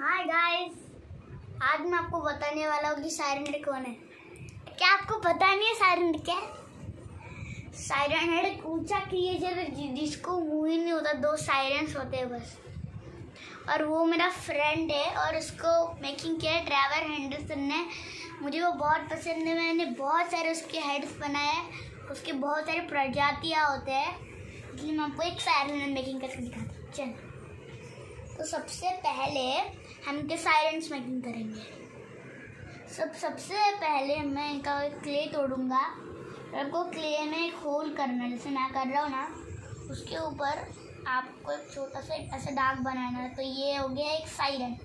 Hi guys आज मैं आपको बताने वाला हूँ कि सायरन हेड कौन है। क्या आपको पता नहीं है सायरन हेड क्या है? सायरन हेड ऊँचा क्रिएचर है जिसको मुँह ही नहीं होता, दो सायरन्स होते हैं बस। और वो मेरा फ्रेंड है और उसको मेकिंग किया है ट्रैवर हैंडरसन ने मुझे वो बहुत पसंद है। मैंने बहुत सारे उसके हेड्स बनाए हैं। उसके बहुत सारे प्रजातियाँ होते हैं। इसलिए मैं आपको एक सायरन मेकिंग करके दिखाती हूँ। चलो। तो सबसे पहले हम इनके सायरन्स मेकिंग करेंगे। सब सबसे पहले मैं इनका क्ले तोड़ूँगा। आपको क्ले में एक होल करना जैसे मैं कर रहा हूँ ना, उसके ऊपर आपको एक छोटा सा ऐसा दाग बनाना है तो ये हो गया एक साइरन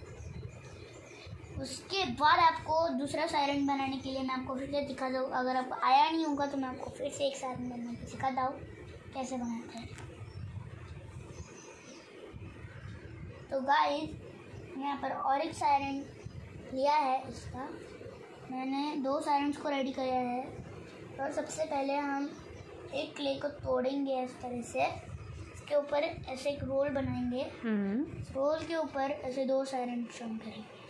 उसके बाद आपको दूसरा साइरन बनाने के लिए मैं आपको फिर से दिखा दूँ अगर आपको आया नहीं होगा तो मैं आपको फिर से एक साइरन बनाने के सिखाता हूँ, कैसे बनाते हैं। तो गाइस यहाँ पर और एक सायरन लिया है इसका। मैंने दो सायरन्स को रेडी किया है। और सबसे पहले हम एक क्ले को तोड़ेंगे इस तरह से। इसके ऊपर ऐसे एक रोल बनाएँगे। रोल के ऊपर ऐसे दो सायरन शॉन करेंगे।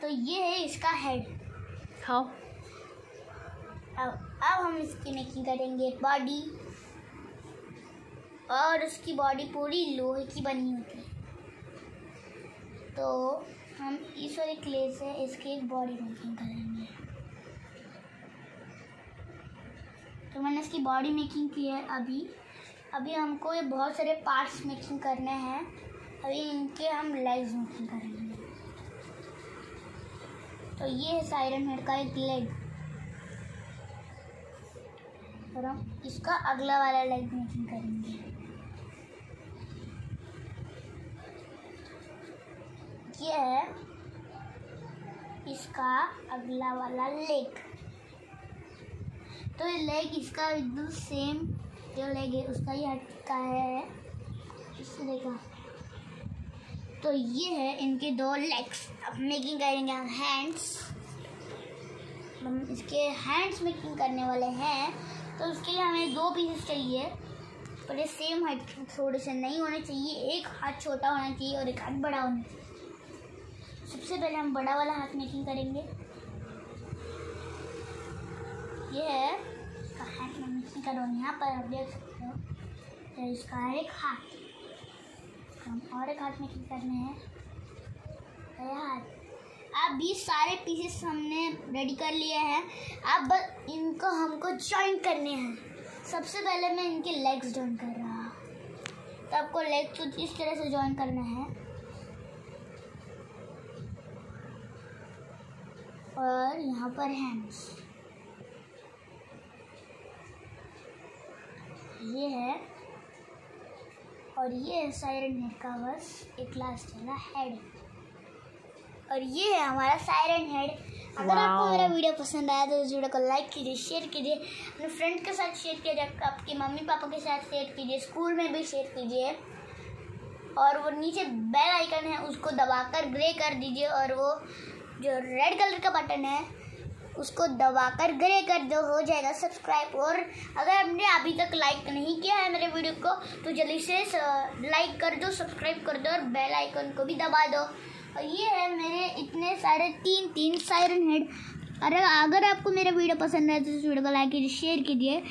तो ये है इसका हेड हाउ अब अब हम इसकी मेकिंग करेंगे। बॉडी और उसकी बॉडी पूरी लोहे की बनी होती है। तो हम इस वाले क्ले से इसकी एक बॉडी मेकिंग करेंगे। तो मैंने इसकी बॉडी मेकिंग की है अभी। अभी हमको ये बहुत सारे पार्ट्स मेकिंग करने हैं। अभी इनके हम लेग्स मेकिंग करेंगे। तो ये है साइरन हेड का एक लेग हम इसका अगला वाला लेग मेकिंग करेंगे। ये है इसका अगला वाला लेग तो ये लेग इसका एकदम सेम जो लेग है, उसका ही हट का है। इससे देखा तो ये है इनके दो लेग्स अब मेकिंग करेंगे हम हैंड्स हम इसके हैंड्स मेकिंग करने वाले हैं। तो उसके लिए हमें दो पीसेस चाहिए, पर ये सेम हाइट थोड़े से नहीं होने चाहिए। एक हाथ छोटा होना चाहिए और एक हाथ बड़ा होना चाहिए। सबसे पहले हम बड़ा वाला हाथ मेकिंग करेंगे। ये है इसका हाथ में मेकिंग कर यहाँ पर आप देख सकते हो तो इसका एक हाथ। हम और एक हाथ मेकिंग करने हैं। हाथ ये सारे पीसेस हमने रेडी कर लिए हैं। अब इनको हमको जॉइन करने हैं। सबसे पहले मैं इनके लेग्स जॉइन कर रहा हूँ। तो आपको लेग्स कुछ इस तरह से जॉइन करना है। और यहाँ पर हैंड्स ये है। और ये है सायरन हेड का बस एक लास्ट वाला हेड और ये है हमारा सायरन हेड अगर आपको मेरा वीडियो पसंद आया तो इस वीडियो को लाइक कीजिए शेयर कीजिए अपने फ्रेंड के साथ शेयर कीजिए आपके मम्मी पापा के साथ शेयर कीजिए स्कूल में भी शेयर कीजिए। और वो नीचे बेल आइकन है उसको दबाकर ग्रे कर दीजिए और वो जो रेड कलर का बटन है उसको दबाकर ग्रे कर दो हो जाएगा सब्सक्राइब और अगर आपने अभी तक लाइक नहीं किया है मेरे वीडियो को तो जल्दी से लाइक कर दो सब्सक्राइब कर दो और बेल आइकन को भी दबा दो। और ये है मेरे इतने सारे तीन तीन सायरन हेड अरे अगर आपको मेरा वीडियो पसंद आया तो इस वीडियो को लाइक कीजिए शेयर कीजिए।